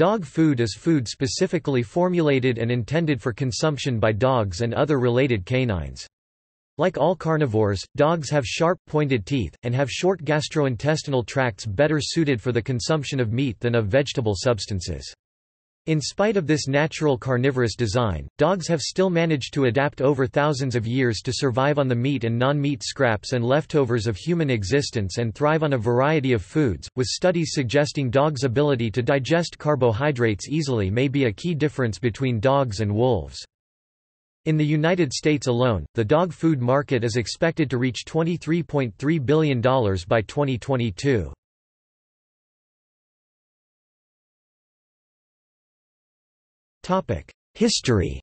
Dog food is food specifically formulated and intended for consumption by dogs and other related canines. Like all carnivores, dogs have sharp, pointed teeth, and have short gastrointestinal tracts better suited for the consumption of meat than of vegetable substances. In spite of this natural carnivorous design, dogs have still managed to adapt over thousands of years to survive on the meat and non-meat scraps and leftovers of human existence and thrive on a variety of foods, with studies suggesting dogs' ability to digest carbohydrates easily may be a key difference between dogs and wolves. In the United States alone, the dog food market is expected to reach $23.3 billion by 2022. History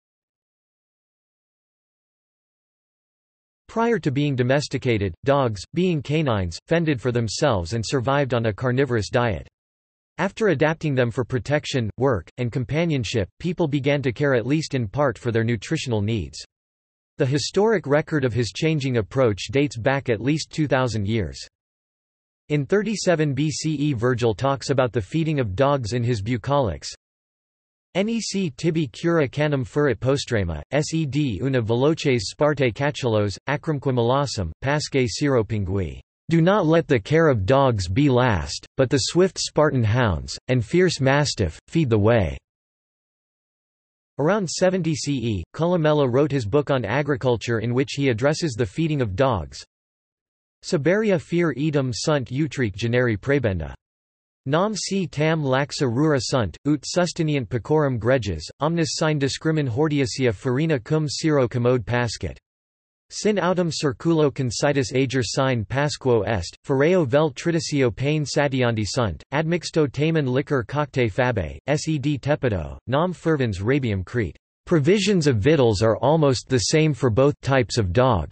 Prior to being domesticated, dogs, being canines, fended for themselves and survived on a carnivorous diet. After adapting them for protection, work, and companionship, people began to care at least in part for their nutritional needs. The historic record of his changing approach dates back at least 2,000 years. In 37 BCE Virgil talks about the feeding of dogs in his Bucolics. Nec tibi cura canum furit postrema, sed una veloces sparte cachallos, acrumque molassum, pasque siropingui. Do not let the care of dogs be last, but the swift Spartan hounds, and fierce mastiff, feed the way." Around 70 CE, Columella wrote his book on agriculture in which he addresses the feeding of dogs. Siberia fear edum sunt utrique generi prebenda. Nam si tam laxa rura sunt, ut sustinient pecorum greges, omnis sine discrimin hordiacia farina cum siro commode pascat. Sin autem circulo concitus ager sine pasquo est, ferreo vel triticeo pain satiandi sunt, admixto tamen liquor cocte fabe, sed tepido, nam fervens rabium crete. Provisions of victuals are almost the same for both types of dog.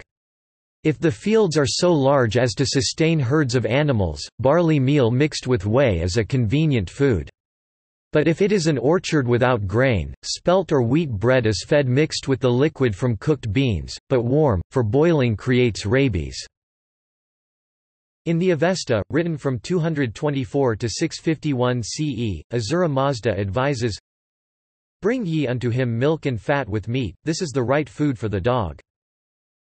If the fields are so large as to sustain herds of animals, barley meal mixed with whey is a convenient food. But if it is an orchard without grain, spelt or wheat bread is fed mixed with the liquid from cooked beans, but warm, for boiling creates rabies. In the Avesta, written from 224 to 651 CE, Ahura Mazda advises, Bring ye unto him milk and fat with meat, this is the right food for the dog.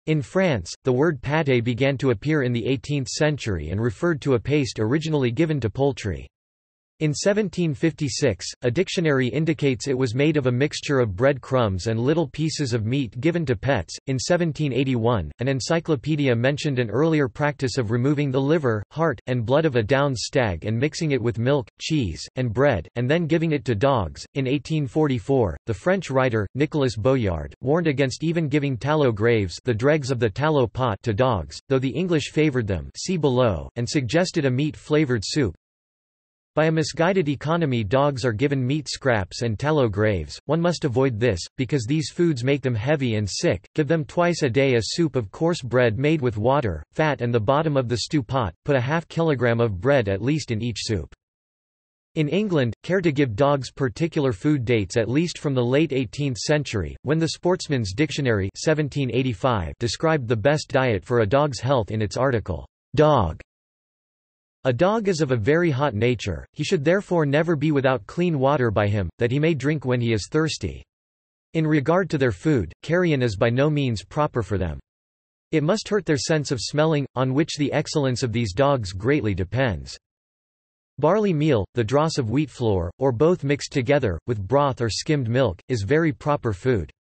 In France, the word pâté began to appear in the 18th century and referred to a paste originally given to poultry. In 1756, a dictionary indicates it was made of a mixture of bread crumbs and little pieces of meat given to pets. In 1781, an encyclopedia mentioned an earlier practice of removing the liver, heart, and blood of a downed stag and mixing it with milk, cheese, and bread, and then giving it to dogs. In 1844, the French writer, Nicolas Boyard, warned against even giving tallow greaves the dregs of the tallow pot to dogs, though the English favored them see below, and suggested a meat-flavored soup, by a misguided economy dogs are given meat scraps and tallow greaves, one must avoid this, because these foods make them heavy and sick, give them twice a day a soup of coarse bread made with water, fat and the bottom of the stew pot, put a half kilogram of bread at least in each soup. In England, care to give dogs particular food dates at least from the late 18th century, when the Sportsman's Dictionary 1785 described the best diet for a dog's health in its article, Dog a dog is of a very hot nature, he should therefore never be without clean water by him, that he may drink when he is thirsty. In regard to their food, carrion is by no means proper for them. It must hurt their sense of smelling, on which the excellence of these dogs greatly depends. Barley meal, the dross of wheat flour, or both mixed together, with broth or skimmed milk, is very proper food.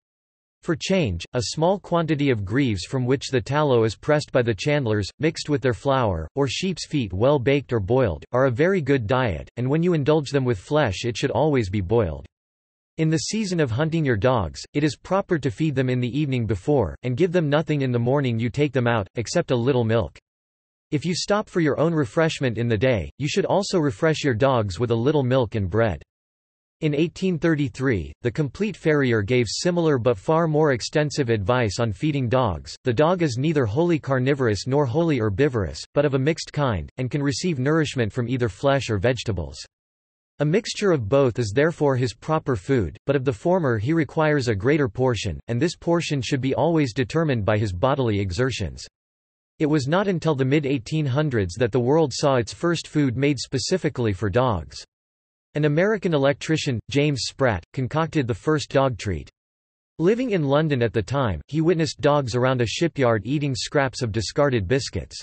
For change, a small quantity of greaves from which the tallow is pressed by the chandlers, mixed with their flour, or sheep's feet well baked or boiled, are a very good diet, and when you indulge them with flesh it should always be boiled. In the season of hunting your dogs, it is proper to feed them in the evening before, and give them nothing in the morning you take them out, except a little milk. If you stop for your own refreshment in the day, you should also refresh your dogs with a little milk and bread. In 1833, the Complete Farrier gave similar but far more extensive advice on feeding dogs. The dog is neither wholly carnivorous nor wholly herbivorous, but of a mixed kind, and can receive nourishment from either flesh or vegetables. A mixture of both is therefore his proper food, but of the former he requires a greater portion, and this portion should be always determined by his bodily exertions. It was not until the mid-1800s that the world saw its first food made specifically for dogs. An American electrician, James Spratt, concocted the first dog treat. Living in London at the time, he witnessed dogs around a shipyard eating scraps of discarded biscuits.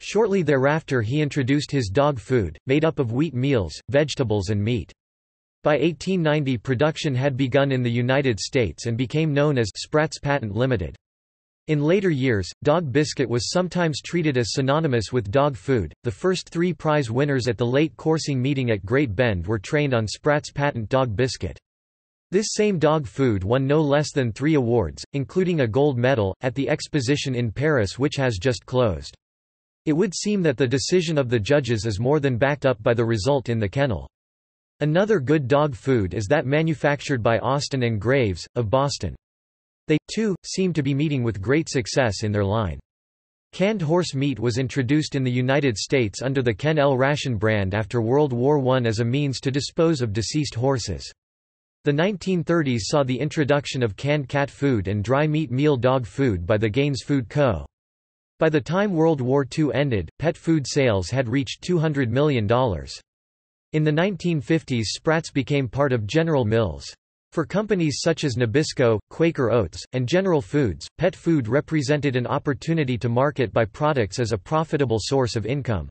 Shortly thereafter he introduced his dog food, made up of wheat meals, vegetables and meat. By 1890 production had begun in the United States and became known as Spratt's Patent Limited. In later years, dog biscuit was sometimes treated as synonymous with dog food. The first three prize winners at the late coursing meeting at Great Bend were trained on Spratt's patent dog biscuit. This same dog food won no less than three awards, including a gold medal, at the exposition in Paris which has just closed. It would seem that the decision of the judges is more than backed up by the result in the kennel. Another good dog food is that manufactured by Austin and Graves, of Boston. They, too, seem to be meeting with great success in their line. Canned horse meat was introduced in the United States under the Ken L. Ration brand after World War I as a means to dispose of deceased horses. The 1930s saw the introduction of canned cat food and dry meat meal dog food by the Gaines Food Co. By the time World War II ended, pet food sales had reached $200 million. In the 1950s Spratts became part of General Mills. For companies such as Nabisco, Quaker Oats, and General Foods, pet food represented an opportunity to market by products as a profitable source of income.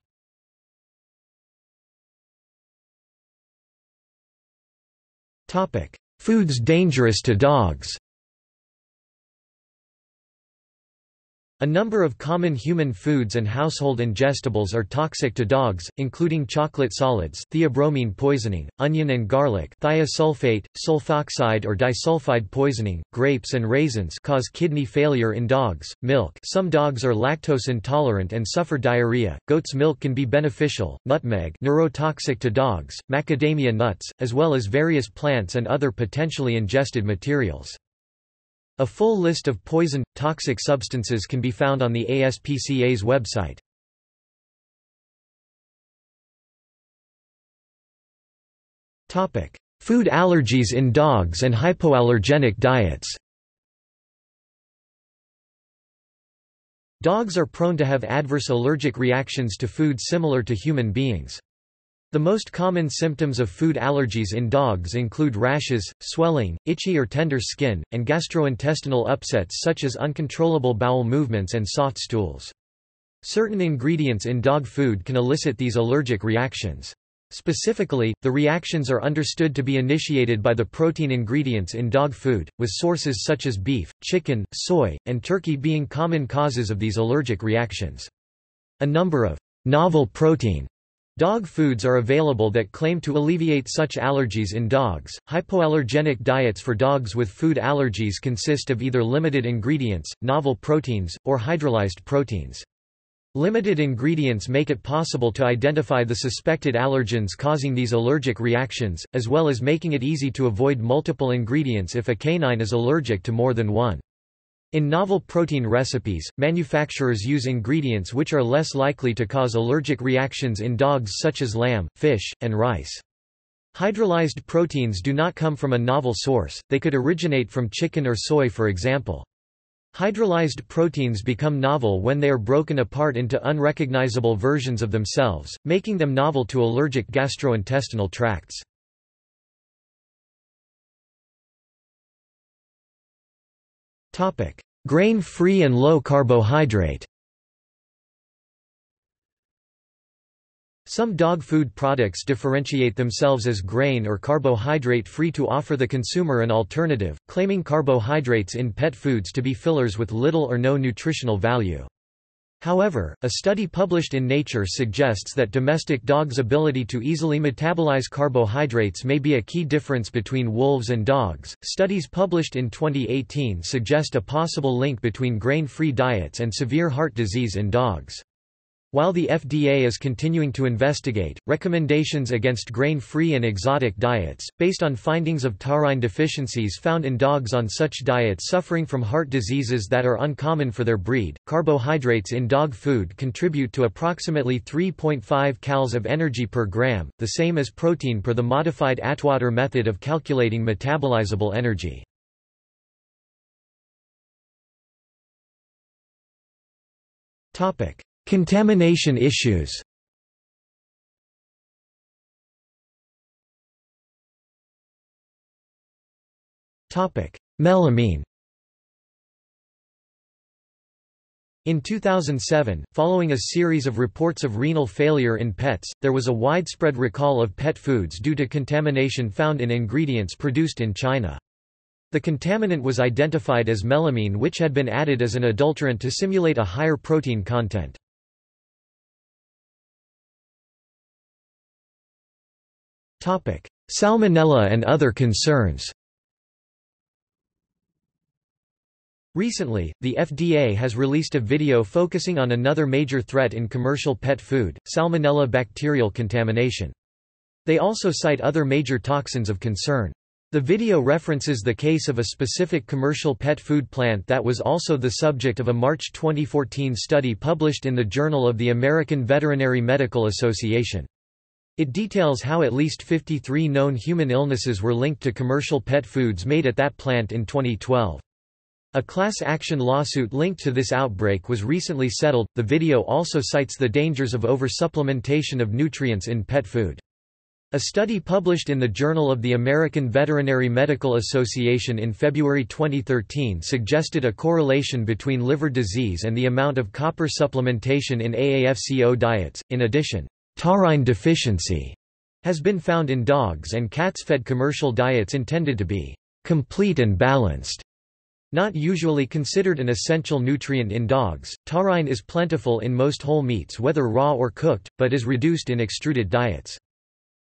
Foods dangerous to dogs A number of common human foods and household ingestibles are toxic to dogs, including chocolate solids theobromine poisoning, onion and garlic thiosulfate, sulfoxide or disulfide poisoning, grapes and raisins cause kidney failure in dogs, milk some dogs are lactose intolerant and suffer diarrhea, goat's milk can be beneficial, nutmeg neurotoxic to dogs, macadamia nuts, as well as various plants and other potentially ingested materials. A full list of poison, toxic substances can be found on the ASPCA's website. Food allergies in dogs and hypoallergenic diets Dogs are prone to have adverse allergic reactions to food similar to human beings. The most common symptoms of food allergies in dogs include rashes, swelling, itchy or tender skin, and gastrointestinal upsets such as uncontrollable bowel movements and soft stools. Certain ingredients in dog food can elicit these allergic reactions. Specifically, the reactions are understood to be initiated by the protein ingredients in dog food, with sources such as beef, chicken, soy, and turkey being common causes of these allergic reactions. A number of novel protein Dog foods are available that claim to alleviate such allergies in dogs. Hypoallergenic diets for dogs with food allergies consist of either limited ingredients, novel proteins, or hydrolyzed proteins. Limited ingredients make it possible to identify the suspected allergens causing these allergic reactions, as well as making it easy to avoid multiple ingredients if a canine is allergic to more than one. In novel protein recipes, manufacturers use ingredients which are less likely to cause allergic reactions in dogs such as lamb, fish, and rice. Hydrolyzed proteins do not come from a novel source, they could originate from chicken or soy for example. Hydrolyzed proteins become novel when they are broken apart into unrecognizable versions of themselves, making them novel to allergic gastrointestinal tracts. Grain-free and low carbohydrate Some dog food products differentiate themselves as grain or carbohydrate-free to offer the consumer an alternative, claiming carbohydrates in pet foods to be fillers with little or no nutritional value. However, a study published in Nature suggests that domestic dogs' ability to easily metabolize carbohydrates may be a key difference between wolves and dogs. Studies published in 2018 suggest a possible link between grain free diets and severe heart disease in dogs. While the FDA is continuing to investigate, recommendations against grain-free and exotic diets, based on findings of taurine deficiencies found in dogs on such diets suffering from heart diseases that are uncommon for their breed, carbohydrates in dog food contribute to approximately 3.5 cals of energy per gram, the same as protein per the modified Atwater method of calculating metabolizable energy. Topic Contamination issues Melamine In 2007, following a series of reports of renal failure in pets, there was a widespread recall of pet foods due to contamination found in ingredients produced in China. The contaminant was identified as melamine which had been added as an adulterant to simulate a higher protein content. Salmonella and other concerns Recently, the FDA has released a video focusing on another major threat in commercial pet food, Salmonella bacterial contamination. They also cite other major toxins of concern. The video references the case of a specific commercial pet food plant that was also the subject of a March 2014 study published in the Journal of the American Veterinary Medical Association. It details how at least 53 known human illnesses were linked to commercial pet foods made at that plant in 2012. A class action lawsuit linked to this outbreak was recently settled. The video also cites the dangers of oversupplementation of nutrients in pet food. A study published in the Journal of the American Veterinary Medical Association in February 2013 suggested a correlation between liver disease and the amount of copper supplementation in AAFCO diets. In addition, taurine deficiency has been found in dogs and cats fed commercial diets intended to be complete and balanced. Not usually considered an essential nutrient in dogs, taurine is plentiful in most whole meats whether raw or cooked, but is reduced in extruded diets.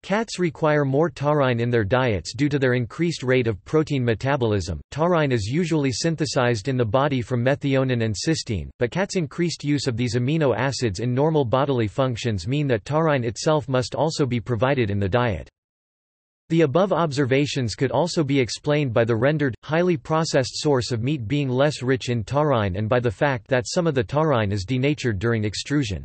Cats require more taurine in their diets due to their increased rate of protein metabolism. Taurine is usually synthesized in the body from methionine and cysteine, but cats' increased use of these amino acids in normal bodily functions mean that taurine itself must also be provided in the diet. The above observations could also be explained by the rendered, highly processed source of meat being less rich in taurine and by the fact that some of the taurine is denatured during extrusion.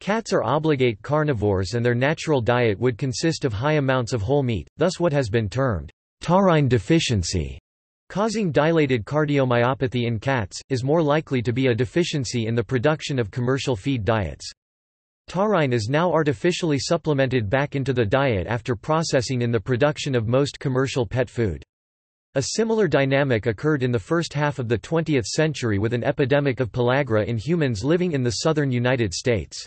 Cats are obligate carnivores and their natural diet would consist of high amounts of whole meat, thus what has been termed taurine deficiency, causing dilated cardiomyopathy in cats, is more likely to be a deficiency in the production of commercial feed diets. Taurine is now artificially supplemented back into the diet after processing in the production of most commercial pet food. A similar dynamic occurred in the first half of the 20th century with an epidemic of pellagra in humans living in the southern United States.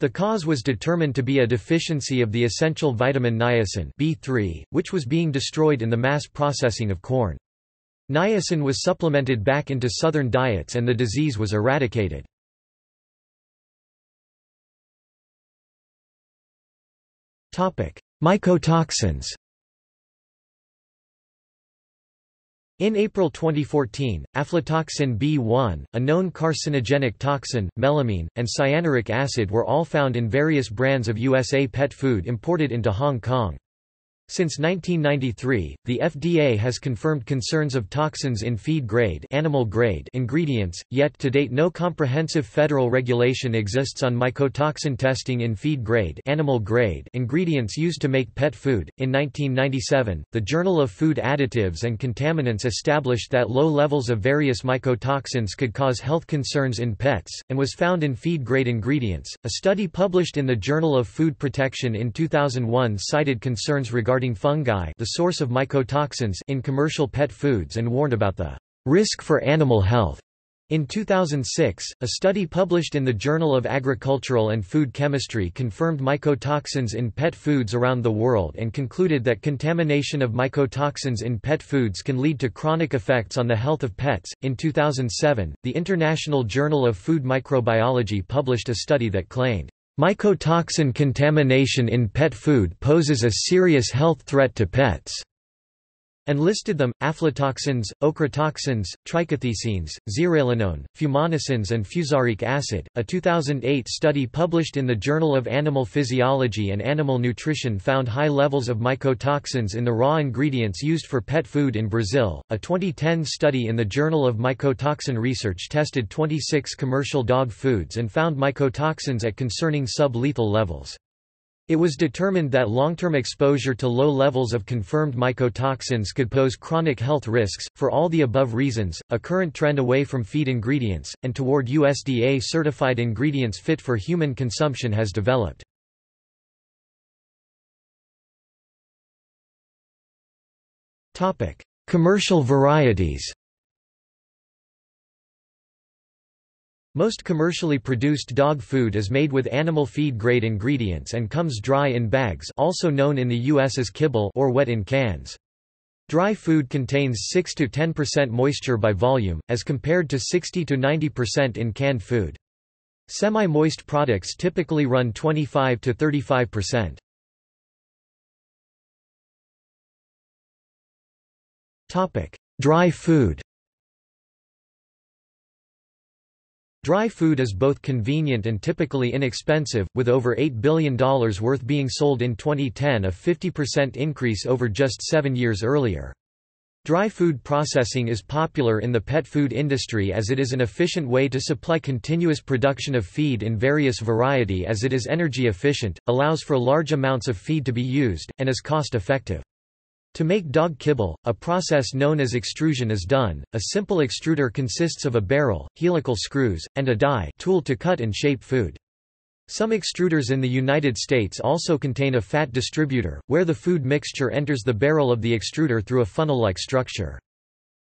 The cause was determined to be a deficiency of the essential vitamin niacin B3, which was being destroyed in the mass processing of corn. Niacin was supplemented back into southern diets and the disease was eradicated. Mycotoxins In April 2014, aflatoxin B1, a known carcinogenic toxin, melamine, and cyanuric acid were all found in various brands of USA pet food imported into Hong Kong. Since 1993, the FDA has confirmed concerns of toxins in feed-grade animal grade ingredients, yet to date no comprehensive federal regulation exists on mycotoxin testing in feed-grade animal grade ingredients used to make pet food. In 1997, the Journal of Food Additives and Contaminants established that low levels of various mycotoxins could cause health concerns in pets, and was found in feed-grade ingredients. A study published in the Journal of Food Protection in 2001 cited concerns regarding regarding fungi the source of mycotoxins in commercial pet foods and warned about the risk for animal health. In 2006, a study published in the Journal of Agricultural and Food Chemistry confirmed mycotoxins in pet foods around the world and concluded that contamination of mycotoxins in pet foods can lead to chronic effects on the health of pets. In 2007, the International Journal of Food Microbiology published a study that claimed Mycotoxin contamination in pet food poses a serious health threat to pets and listed them, aflatoxins, ochratoxins, trichothecenes, zearalenone, fumonisins and fusaric acid. A 2008 study published in the Journal of Animal Physiology and Animal Nutrition found high levels of mycotoxins in the raw ingredients used for pet food in Brazil. A 2010 study in the Journal of Mycotoxin Research tested 26 commercial dog foods and found mycotoxins at concerning sub-lethal levels. It was determined that long-term exposure to low levels of confirmed mycotoxins could pose chronic health risks. For all the above reasons, a current trend away from feed ingredients, and toward USDA-certified ingredients fit for human consumption has developed. Commercial varieties Most commercially produced dog food is made with animal feed grade ingredients and comes dry in bags also known in the US as kibble or wet in cans. Dry food contains 6 to 10% moisture by volume, as compared to 60 to 90% in canned food. Semi-moist products typically run 25 to 35%. Topic: Dry food. Dry food is both convenient and typically inexpensive, with over $8 billion worth being sold in 2010 a 50% increase over just seven years earlier. Dry food processing is popular in the pet food industry as it is an efficient way to supply continuous production of feed in various variety as it is energy efficient, allows for large amounts of feed to be used, and is cost effective. To make dog kibble, a process known as extrusion is done. A simple extruder consists of a barrel, helical screws, and a die tool to cut and shape food. Some extruders in the United States also contain a fat distributor, where the food mixture enters the barrel of the extruder through a funnel-like structure.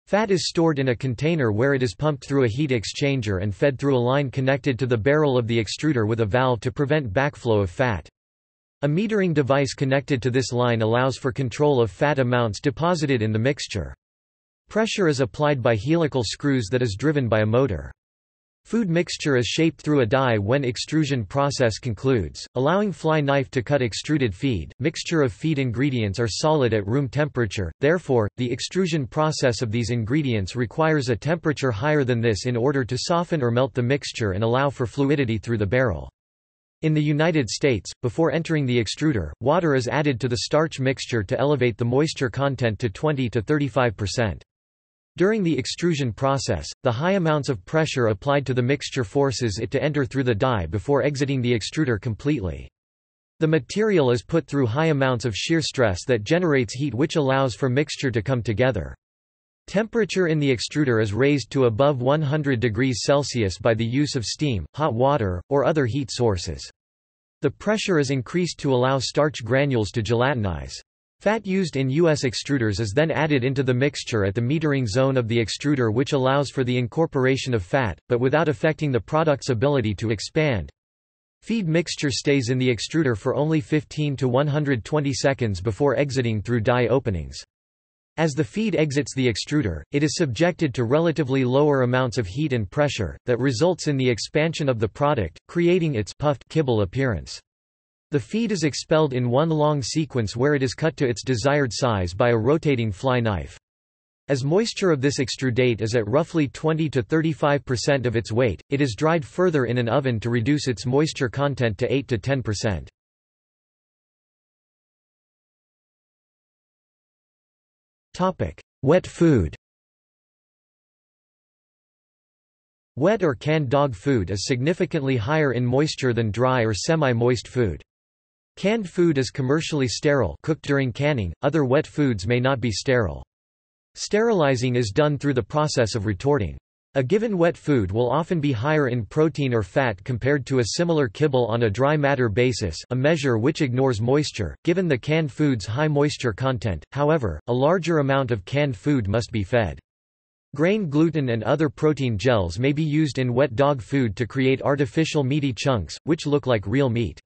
Fat is stored in a container where it is pumped through a heat exchanger and fed through a line connected to the barrel of the extruder with a valve to prevent backflow of fat. A metering device connected to this line allows for control of fat amounts deposited in the mixture. Pressure is applied by helical screws that is driven by a motor. Food mixture is shaped through a die when extrusion process concludes, allowing fly knife to cut extruded feed. Mixture of feed ingredients are solid at room temperature, therefore, the extrusion process of these ingredients requires a temperature higher than this in order to soften or melt the mixture and allow for fluidity through the barrel. In the United States, before entering the extruder, water is added to the starch mixture to elevate the moisture content to 20 to 35%. During the extrusion process, the high amounts of pressure applied to the mixture forces it to enter through the die before exiting the extruder completely. The material is put through high amounts of shear stress that generates heat which allows for mixture to come together. Temperature in the extruder is raised to above 100 degrees Celsius by the use of steam, hot water, or other heat sources. The pressure is increased to allow starch granules to gelatinize. Fat used in U.S. extruders is then added into the mixture at the metering zone of the extruder which allows for the incorporation of fat, but without affecting the product's ability to expand. Feed mixture stays in the extruder for only 15 to 120 seconds before exiting through die openings. As the feed exits the extruder, it is subjected to relatively lower amounts of heat and pressure, that results in the expansion of the product, creating its puffed kibble appearance. The feed is expelled in one long sequence where it is cut to its desired size by a rotating fly knife. As moisture of this extrudate is at roughly 20 to 35% of its weight, it is dried further in an oven to reduce its moisture content to 8 to 10%. Wet food Wet or canned dog food is significantly higher in moisture than dry or semi-moist food. Canned food is commercially sterile cooked during canning, other wet foods may not be sterile. Sterilizing is done through the process of retorting. A given wet food will often be higher in protein or fat compared to a similar kibble on a dry matter basis a measure which ignores moisture, given the canned food's high moisture content, however, a larger amount of canned food must be fed. Grain gluten and other protein gels may be used in wet dog food to create artificial meaty chunks, which look like real meat.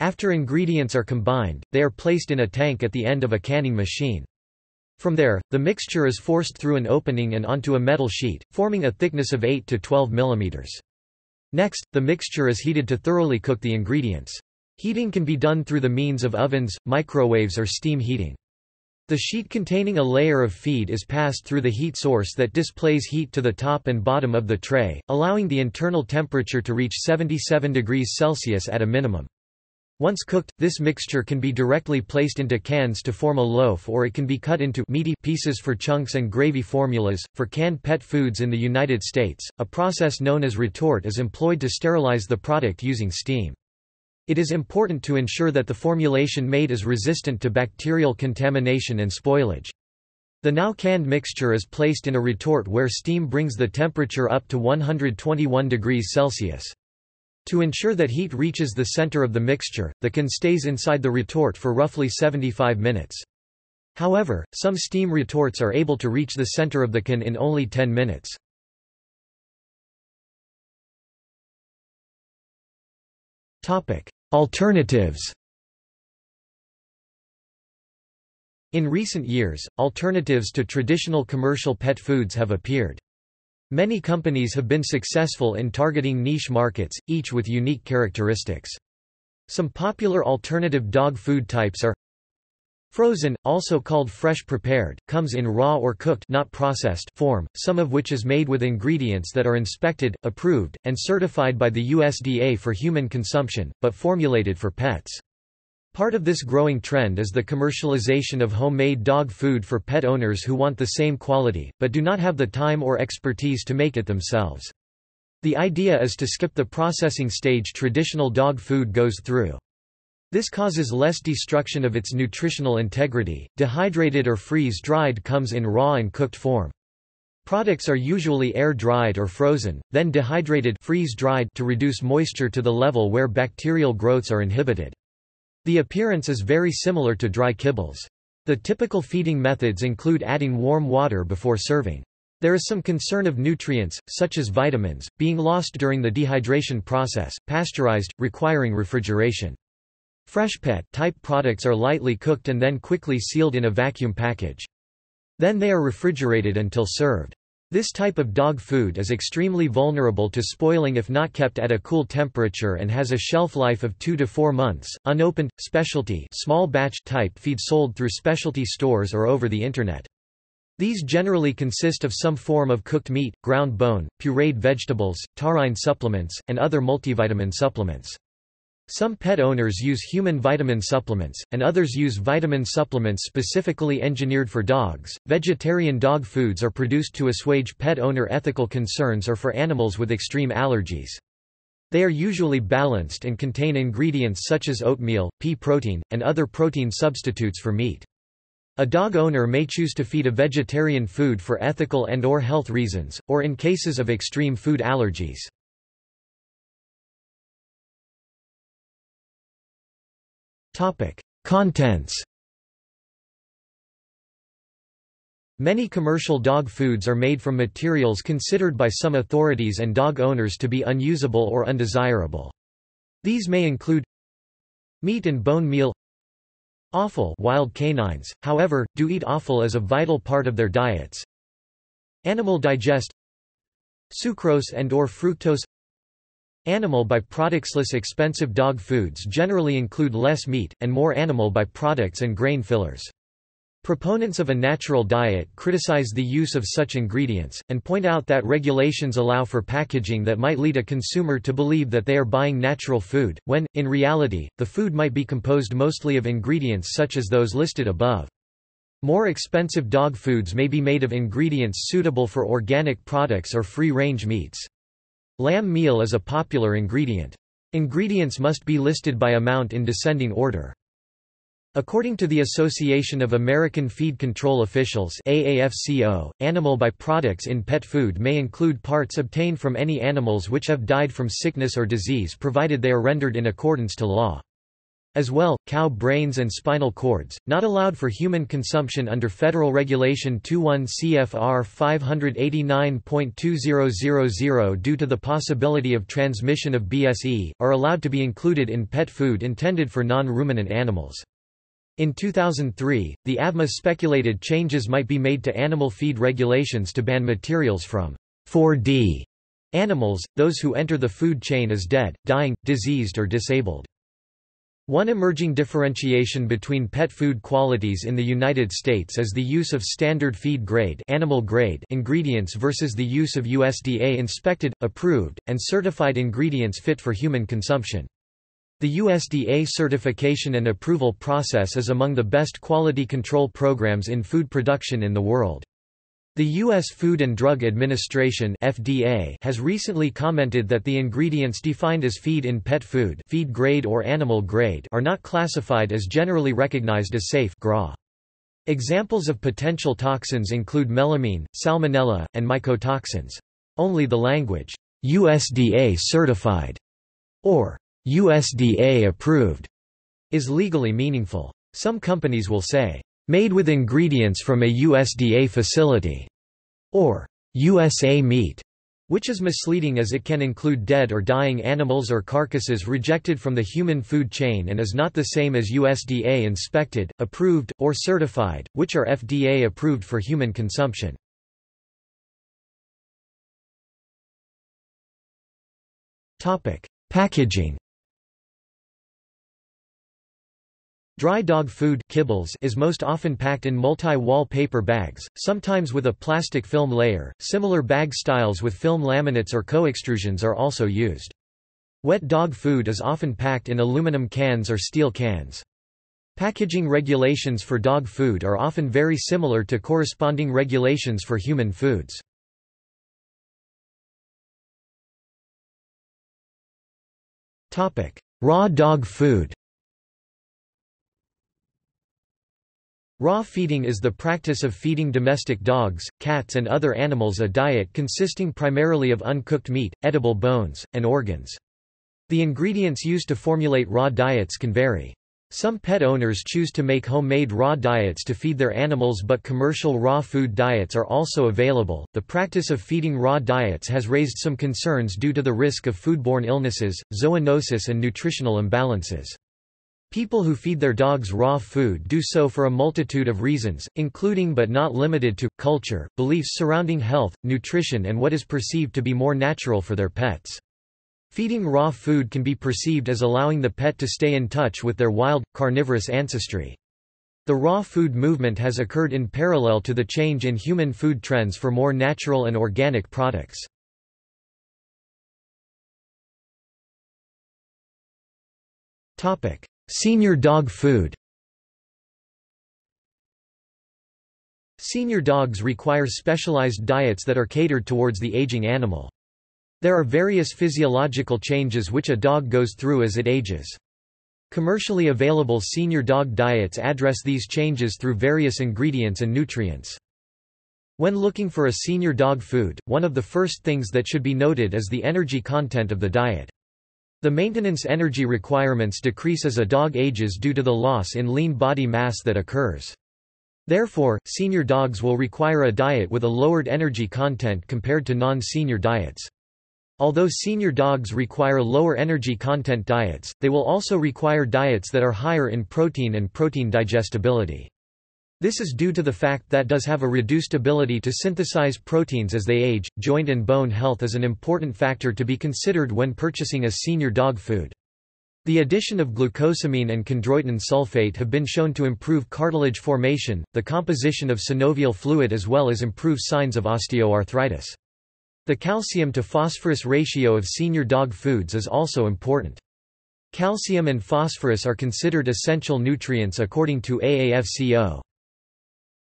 After ingredients are combined, they are placed in a tank at the end of a canning machine. From there, the mixture is forced through an opening and onto a metal sheet, forming a thickness of 8 to 12 mm. Next, the mixture is heated to thoroughly cook the ingredients. Heating can be done through the means of ovens, microwaves or steam heating. The sheet containing a layer of feed is passed through the heat source that displays heat to the top and bottom of the tray, allowing the internal temperature to reach 77 degrees Celsius at a minimum. Once cooked, this mixture can be directly placed into cans to form a loaf or it can be cut into meaty pieces for chunks and gravy formulas. For canned pet foods in the United States, a process known as retort is employed to sterilize the product using steam. It is important to ensure that the formulation made is resistant to bacterial contamination and spoilage. The now canned mixture is placed in a retort where steam brings the temperature up to 121 degrees Celsius. To ensure that heat reaches the center of the mixture, the can stays inside the retort for roughly 75 minutes. However, some steam retorts are able to reach the center of the can in only 10 minutes. Alternatives In recent years, alternatives to traditional commercial pet foods have appeared. Many companies have been successful in targeting niche markets, each with unique characteristics. Some popular alternative dog food types are Frozen, also called fresh prepared, comes in raw or cooked not processed form, some of which is made with ingredients that are inspected, approved, and certified by the USDA for human consumption, but formulated for pets. Part of this growing trend is the commercialization of homemade dog food for pet owners who want the same quality, but do not have the time or expertise to make it themselves. The idea is to skip the processing stage traditional dog food goes through. This causes less destruction of its nutritional integrity. Dehydrated or freeze-dried comes in raw and cooked form. Products are usually air-dried or frozen, then dehydrated freeze-dried to reduce moisture to the level where bacterial growths are inhibited. The appearance is very similar to dry kibbles. The typical feeding methods include adding warm water before serving. There is some concern of nutrients, such as vitamins, being lost during the dehydration process, pasteurized, requiring refrigeration. Freshpet type products are lightly cooked and then quickly sealed in a vacuum package. Then they are refrigerated until served. This type of dog food is extremely vulnerable to spoiling if not kept at a cool temperature and has a shelf life of 2 to 4 months. Unopened, specialty small batch type feed sold through specialty stores or over the internet. These generally consist of some form of cooked meat, ground bone, pureed vegetables, taurine supplements, and other multivitamin supplements. Some pet owners use human vitamin supplements, and others use vitamin supplements specifically engineered for dogs. Vegetarian dog foods are produced to assuage pet owner ethical concerns or for animals with extreme allergies. They are usually balanced and contain ingredients such as oatmeal, pea protein, and other protein substitutes for meat. A dog owner may choose to feed a vegetarian food for ethical and or health reasons, or in cases of extreme food allergies. Contents Many commercial dog foods are made from materials considered by some authorities and dog owners to be unusable or undesirable. These may include meat and bone meal Offal wild canines, however, do eat offal as a vital part of their diets. Animal digest Sucrose and or fructose Animal byproductsless expensive dog foods generally include less meat, and more animal byproducts and grain fillers. Proponents of a natural diet criticize the use of such ingredients, and point out that regulations allow for packaging that might lead a consumer to believe that they are buying natural food, when, in reality, the food might be composed mostly of ingredients such as those listed above. More expensive dog foods may be made of ingredients suitable for organic products or free-range meats. Lamb meal is a popular ingredient. Ingredients must be listed by amount in descending order. According to the Association of American Feed Control Officials AAFCO, animal byproducts in pet food may include parts obtained from any animals which have died from sickness or disease provided they are rendered in accordance to law. As well, cow brains and spinal cords, not allowed for human consumption under Federal Regulation 21 CFR 589.2000 due to the possibility of transmission of BSE, are allowed to be included in pet food intended for non-ruminant animals. In 2003, the AVMA speculated changes might be made to animal feed regulations to ban materials from 4D animals, those who enter the food chain as dead, dying, diseased or disabled. One emerging differentiation between pet food qualities in the United States is the use of standard feed grade, animal grade ingredients versus the use of USDA inspected, approved, and certified ingredients fit for human consumption. The USDA certification and approval process is among the best quality control programs in food production in the world. The U.S. Food and Drug Administration FDA has recently commented that the ingredients defined as feed in pet food feed grade or animal grade are not classified as generally recognized as safe GRA. Examples of potential toxins include melamine, salmonella, and mycotoxins. Only the language, USDA certified, or USDA approved is legally meaningful. Some companies will say, made with ingredients from a USDA facility, or USA meat, which is misleading as it can include dead or dying animals or carcasses rejected from the human food chain and is not the same as USDA inspected, approved, or certified, which are FDA approved for human consumption. Packaging Dry dog food kibbles is most often packed in multi-wall paper bags, sometimes with a plastic film layer. Similar bag styles with film laminates or co-extrusions are also used. Wet dog food is often packed in aluminum cans or steel cans. Packaging regulations for dog food are often very similar to corresponding regulations for human foods. Raw dog food Raw feeding is the practice of feeding domestic dogs, cats and other animals a diet consisting primarily of uncooked meat, edible bones, and organs. The ingredients used to formulate raw diets can vary. Some pet owners choose to make homemade raw diets to feed their animals, but commercial raw food diets are also available. The practice of feeding raw diets has raised some concerns due to the risk of foodborne illnesses, zoonosis, and nutritional imbalances. People who feed their dogs raw food do so for a multitude of reasons, including but not limited to, culture, beliefs surrounding health, nutrition and what is perceived to be more natural for their pets. Feeding raw food can be perceived as allowing the pet to stay in touch with their wild, carnivorous ancestry. The raw food movement has occurred in parallel to the change in human food trends for more natural and organic products. Topic: Senior dog food Senior dogs require specialized diets that are catered towards the aging animal. There are various physiological changes which a dog goes through as it ages. Commercially available senior dog diets address these changes through various ingredients and nutrients. When looking for a senior dog food, one of the first things that should be noted is the energy content of the diet. The maintenance energy requirements decrease as a dog ages due to the loss in lean body mass that occurs. Therefore, senior dogs will require a diet with a lowered energy content compared to non-senior diets. Although senior dogs require lower energy content diets, they will also require diets that are higher in protein and protein digestibility. This is due to the fact that does have a reduced ability to synthesize proteins as they age. Joint and bone health is an important factor to be considered when purchasing a senior dog food. The addition of glucosamine and chondroitin sulfate have been shown to improve cartilage formation, the composition of synovial fluid as well as improve signs of osteoarthritis. The calcium to phosphorus ratio of senior dog foods is also important. Calcium and phosphorus are considered essential nutrients according to AAFCO.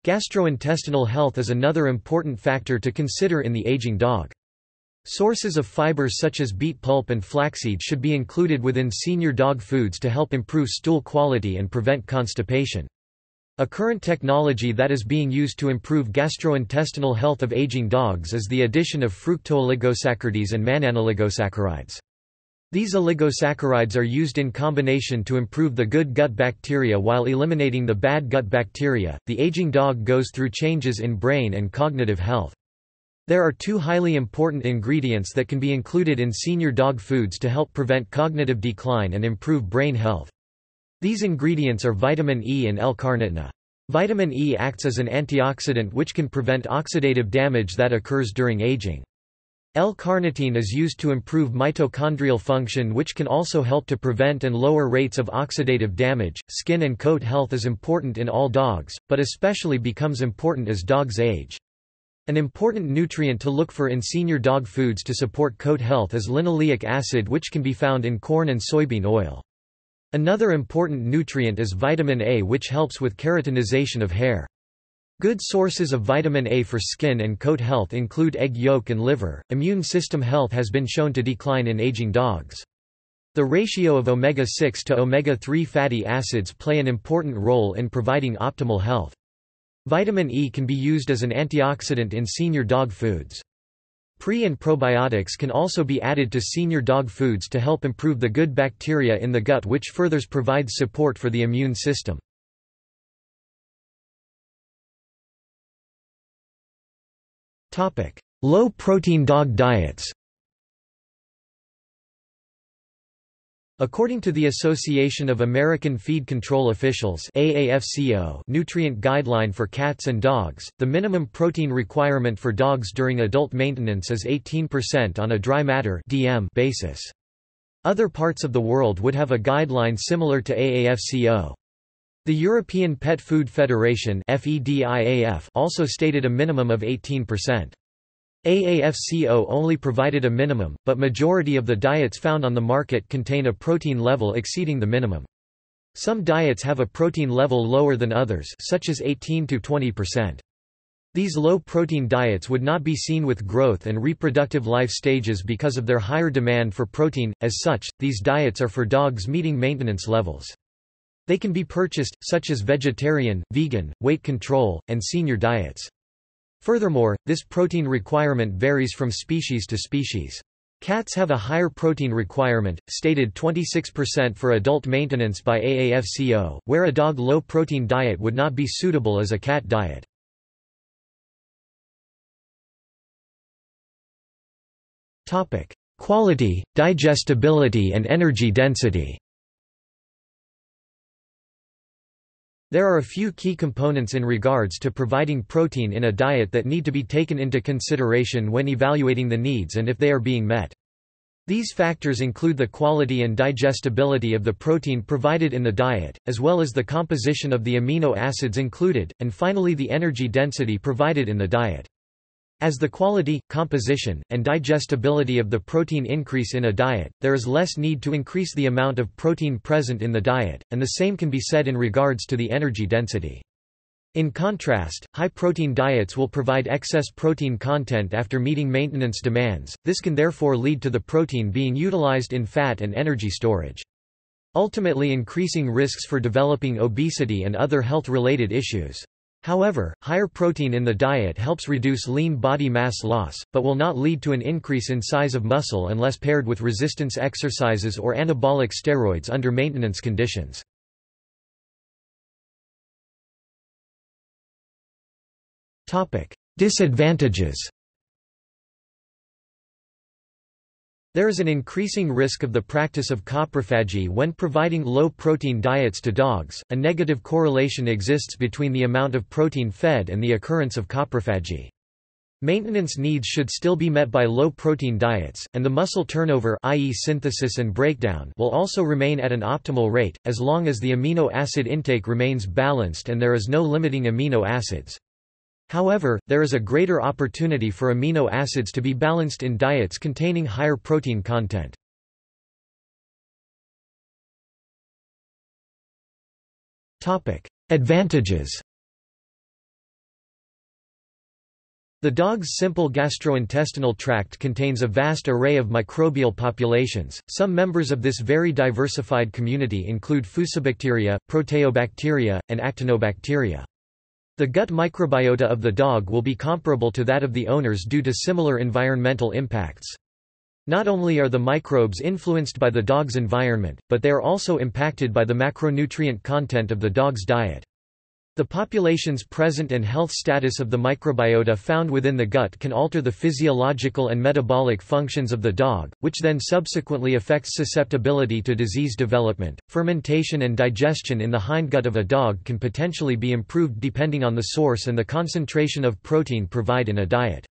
Gastrointestinal health is another important factor to consider in the aging dog. Sources of fibers such as beet pulp and flaxseed should be included within senior dog foods to help improve stool quality and prevent constipation. A current technology that is being used to improve gastrointestinal health of aging dogs is the addition of fructooligosaccharides and mannanoligosaccharides. These oligosaccharides are used in combination to improve the good gut bacteria while eliminating the bad gut bacteria. The aging dog goes through changes in brain and cognitive health. There are two highly important ingredients that can be included in senior dog foods to help prevent cognitive decline and improve brain health. These ingredients are vitamin E and L-carnitine. Vitamin E acts as an antioxidant which can prevent oxidative damage that occurs during aging. L-carnitine is used to improve mitochondrial function which can also help to prevent and lower rates of oxidative damage. Skin and coat health is important in all dogs, but especially becomes important as dogs age. An important nutrient to look for in senior dog foods to support coat health is linoleic acid which can be found in corn and soybean oil. Another important nutrient is vitamin A which helps with keratinization of hair. Good sources of vitamin A for skin and coat health include egg yolk and liver. Immune system health has been shown to decline in aging dogs. The ratio of omega-6 to omega-3 fatty acids play an important role in providing optimal health. Vitamin E can be used as an antioxidant in senior dog foods. Pre and probiotics can also be added to senior dog foods to help improve the good bacteria in the gut which furthers provides support for the immune system. Low-protein dog diets According to the Association of American Feed Control Officials AAFCO nutrient guideline for cats and dogs, the minimum protein requirement for dogs during adult maintenance is 18% on a dry matter DM basis. Other parts of the world would have a guideline similar to AAFCO. The European Pet Food Federation also stated a minimum of 18%. AAFCO only provided a minimum, but majority of the diets found on the market contain a protein level exceeding the minimum. Some diets have a protein level lower than others such as 18 to 20%. These low-protein diets would not be seen with growth and reproductive life stages because of their higher demand for protein, as such, these diets are for dogs meeting maintenance levels. They can be purchased, such as vegetarian, vegan, weight control, and senior diets. Furthermore, this protein requirement varies from species to species. Cats have a higher protein requirement, stated 26% for adult maintenance by AAFCO, where a dog low-protein diet would not be suitable as a cat diet. Quality, digestibility and energy density There are a few key components in regards to providing protein in a diet that need to be taken into consideration when evaluating the needs and if they are being met. These factors include the quality and digestibility of the protein provided in the diet, as well as the composition of the amino acids included, and finally the energy density provided in the diet. As the quality, composition, and digestibility of the protein increase in a diet, there is less need to increase the amount of protein present in the diet, and the same can be said in regards to the energy density. In contrast, high-protein diets will provide excess protein content after meeting maintenance demands, this can therefore lead to the protein being utilized in fat and energy storage. Ultimately increasing risks for developing obesity and other health-related issues. However, higher protein in the diet helps reduce lean body mass loss, but will not lead to an increase in size of muscle unless paired with resistance exercises or anabolic steroids under maintenance conditions. Disadvantages There is an increasing risk of the practice of coprophagy when providing low-protein diets to dogs. A negative correlation exists between the amount of protein fed and the occurrence of coprophagy. Maintenance needs should still be met by low-protein diets, and the muscle turnover i.e. synthesis and breakdown will also remain at an optimal rate, as long as the amino acid intake remains balanced and there is no limiting amino acids. However, there is a greater opportunity for amino acids to be balanced in diets containing higher protein content. Advantages The dog's simple gastrointestinal tract contains a vast array of microbial populations. Some members of this very diversified community include Fusobacteria, Proteobacteria, and Actinobacteria. The gut microbiota of the dog will be comparable to that of the owners due to similar environmental impacts. Not only are the microbes influenced by the dog's environment, but they are also impacted by the macronutrient content of the dog's diet. The population's present and health status of the microbiota found within the gut can alter the physiological and metabolic functions of the dog, which then subsequently affects susceptibility to disease development. Fermentation and digestion in the hindgut of a dog can potentially be improved depending on the source and the concentration of protein provided in a diet.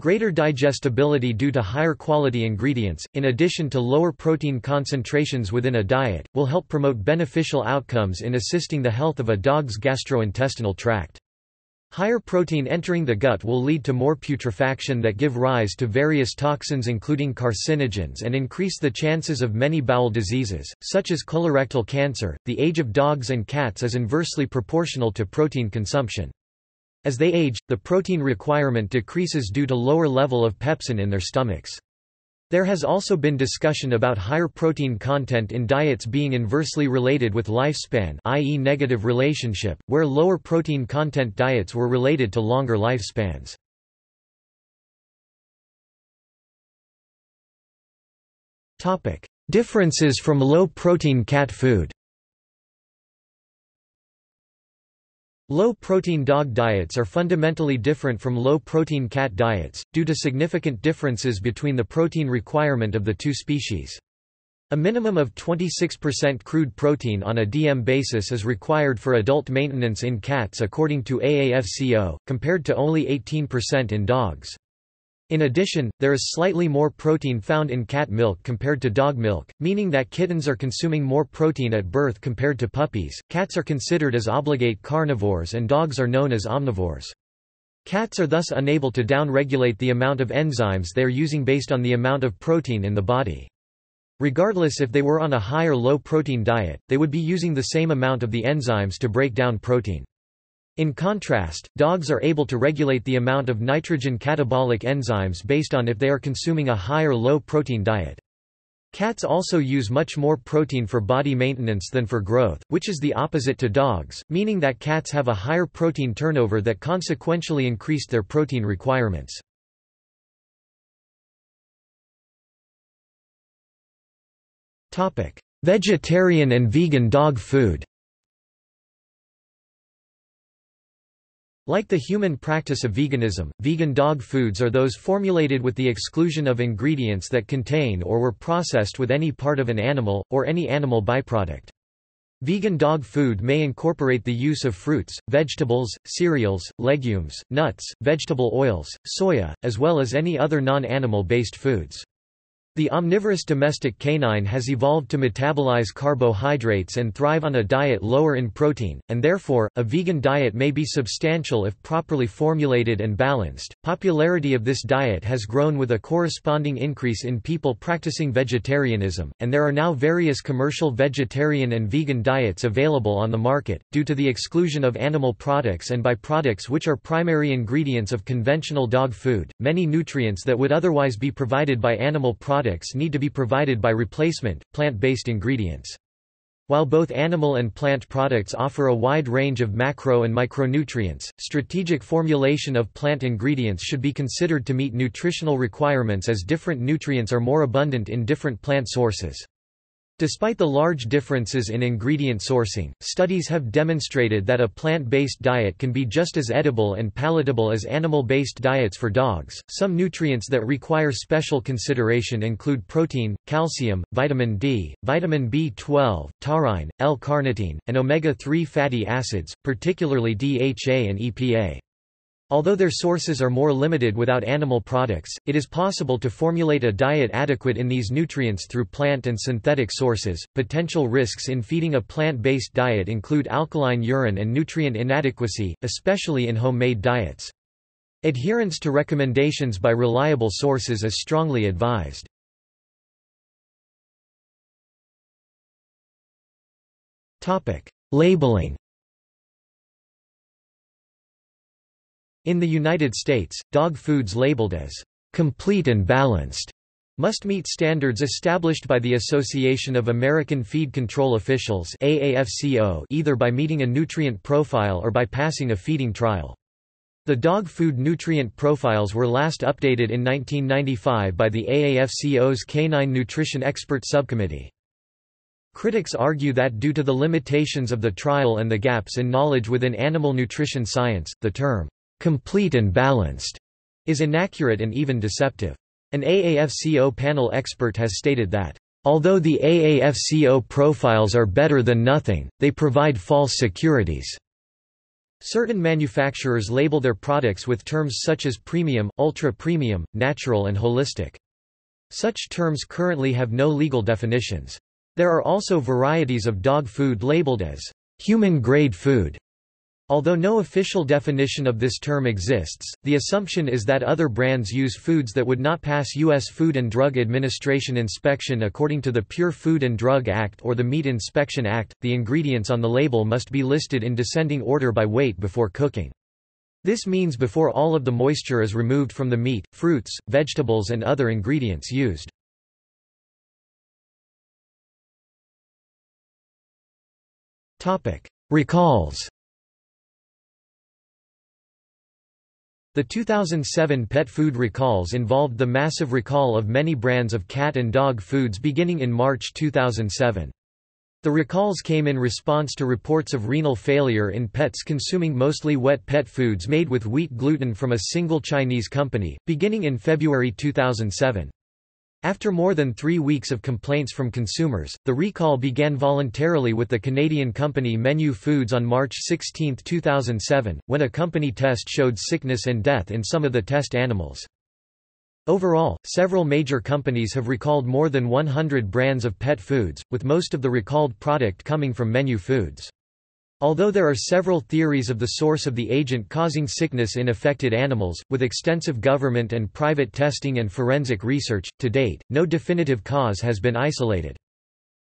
Greater digestibility due to higher quality ingredients, in addition to lower protein concentrations within a diet, will help promote beneficial outcomes in assisting the health of a dog's gastrointestinal tract. Higher protein entering the gut will lead to more putrefaction that give rise to various toxins including carcinogens and increase the chances of many bowel diseases, such as colorectal cancer. The age of dogs and cats is inversely proportional to protein consumption. As they age, the protein requirement decreases due to lower level of pepsin in their stomachs. There has also been discussion about higher protein content in diets being inversely related with lifespan i.e. negative relationship, where lower protein content diets were related to longer lifespans. Differences from low-protein cat food Low-protein dog diets are fundamentally different from low-protein cat diets, due to significant differences between the protein requirement of the two species. A minimum of 26% crude protein on a DM basis is required for adult maintenance in cats according to AAFCO, compared to only 18% in dogs. In addition, there is slightly more protein found in cat milk compared to dog milk, meaning that kittens are consuming more protein at birth compared to puppies. Cats are considered as obligate carnivores and dogs are known as omnivores. Cats are thus unable to down-regulate the amount of enzymes they are using based on the amount of protein in the body. Regardless if they were on a high or low protein diet, they would be using the same amount of the enzymes to break down protein. In contrast, dogs are able to regulate the amount of nitrogen catabolic enzymes based on if they are consuming a high or low protein diet. Cats also use much more protein for body maintenance than for growth, which is the opposite to dogs, meaning that cats have a higher protein turnover that consequentially increased their protein requirements. Vegetarian and vegan dog food Like the human practice of veganism, vegan dog foods are those formulated with the exclusion of ingredients that contain or were processed with any part of an animal, or any animal byproduct. Vegan dog food may incorporate the use of fruits, vegetables, cereals, legumes, nuts, vegetable oils, soya, as well as any other non-animal based foods. The omnivorous domestic canine has evolved to metabolize carbohydrates and thrive on a diet lower in protein, and therefore, a vegan diet may be substantial if properly formulated and balanced. Popularity of this diet has grown with a corresponding increase in people practicing vegetarianism, and there are now various commercial vegetarian and vegan diets available on the market, due to the exclusion of animal products and by products which are primary ingredients of conventional dog food. Many nutrients that would otherwise be provided by animal products need to be provided by replacement, plant-based ingredients. While both animal and plant products offer a wide range of macro and micronutrients, strategic formulation of plant ingredients should be considered to meet nutritional requirements as different nutrients are more abundant in different plant sources. Despite the large differences in ingredient sourcing, studies have demonstrated that a plant-based diet can be just as edible and palatable as animal-based diets for dogs. Some nutrients that require special consideration include protein, calcium, vitamin D, vitamin B12, taurine, L-carnitine, and omega-3 fatty acids, particularly DHA and EPA. Although their sources are more limited without animal products, it is possible to formulate a diet adequate in these nutrients through plant and synthetic sources. Potential risks in feeding a plant based diet include alkaline urine and nutrient inadequacy, especially in homemade diets. Adherence to recommendations by reliable sources is strongly advised. Labeling In the United States, dog foods labeled as complete and balanced must meet standards established by the Association of American Feed Control Officials AAFCO either by meeting a nutrient profile or by passing a feeding trial. The dog food nutrient profiles were last updated in 1995 by the AAFCO's Canine Nutrition Expert Subcommittee. Critics argue that due to the limitations of the trial and the gaps in knowledge within animal nutrition science, the term complete and balanced, is inaccurate and even deceptive. An AAFCO panel expert has stated that, although the AAFCO profiles are better than nothing, they provide false securities. Certain manufacturers label their products with terms such as premium, ultra-premium, natural and holistic. Such terms currently have no legal definitions. There are also varieties of dog food labeled as human-grade food, Although no official definition of this term exists, the assumption is that other brands use foods that would not pass U.S. Food and Drug Administration inspection according to the Pure Food and Drug Act or the Meat Inspection Act. The ingredients on the label must be listed in descending order by weight before cooking. This means before all of the moisture is removed from the meat, fruits, vegetables and other ingredients used. Recalls The 2007 pet food recalls involved the massive recall of many brands of cat and dog foods beginning in March 2007. The recalls came in response to reports of renal failure in pets consuming mostly wet pet foods made with wheat gluten from a single Chinese company, beginning in February 2007. After more than three weeks of complaints from consumers, the recall began voluntarily with the Canadian company Menu Foods on March 16, 2007, when a company test showed sickness and death in some of the test animals. Overall, several major companies have recalled more than 100 brands of pet foods, with most of the recalled product coming from Menu Foods. Although there are several theories of the source of the agent causing sickness in affected animals, with extensive government and private testing and forensic research, to date, no definitive cause has been isolated.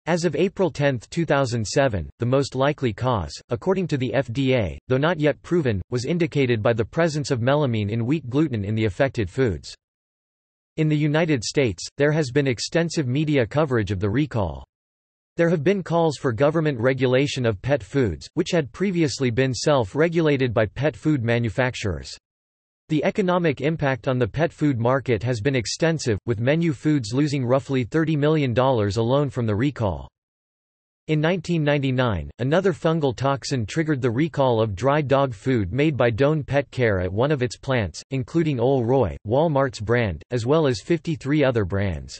As of April 10, 2007, the most likely cause, according to the FDA, though not yet proven, was indicated by the presence of melamine in wheat gluten in the affected foods. In the United States, there has been extensive media coverage of the recall. There have been calls for government regulation of pet foods, which had previously been self-regulated by pet food manufacturers. The economic impact on the pet food market has been extensive, with Menu Foods losing roughly $30 million alone from the recall. In 1999, another fungal toxin triggered the recall of dry dog food made by Doane Pet Care at one of its plants, including Ol' Roy, Walmart's brand, as well as 53 other brands.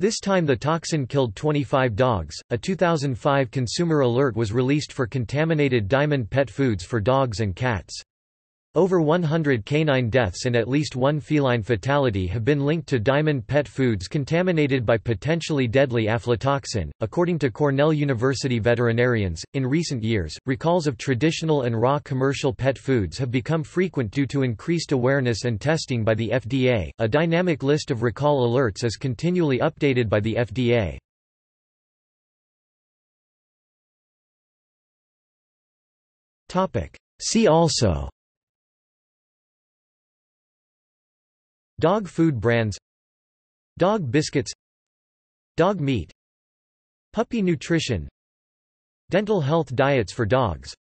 This time the toxin killed 25 dogs. A 2005 consumer alert was released for contaminated diamond pet foods for dogs and cats. Over 100 canine deaths and at least one feline fatality have been linked to diamond pet foods contaminated by potentially deadly aflatoxin. According to Cornell University veterinarians, in recent years, recalls of traditional and raw commercial pet foods have become frequent due to increased awareness and testing by the FDA. A dynamic list of recall alerts is continually updated by the FDA. Topic: See also Dog food brands. Dog biscuits. Dog meat. Puppy nutrition. Dental health diets for dogs.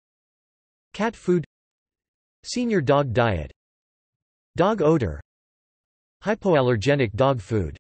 Cat food. Senior dog diet. Dog odor. Hypoallergenic dog food